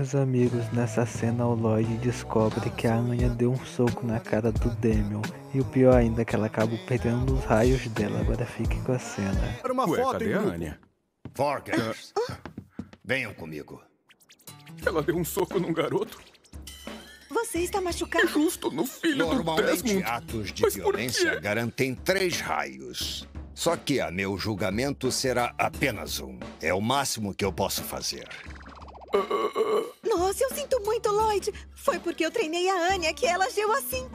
Meus amigos, nessa cena o Lloyd descobre que a Anya deu um soco na cara do Demion. E o pior ainda é que ela acabou perdendo os raios dela. Agora fique com a cena. Era uma Ué, foto cadê a. Anya? Forkers, venham comigo. Ela deu um soco num garoto? Você está machucado. Justo no filho do Normalmente, Desmond. atos de Mas violência garantem três raios. Só que a meu julgamento será apenas um. É o máximo que eu posso fazer. Nossa, eu sinto muito, Lloyd. Foi porque eu treinei a Anya que ela agiu assim.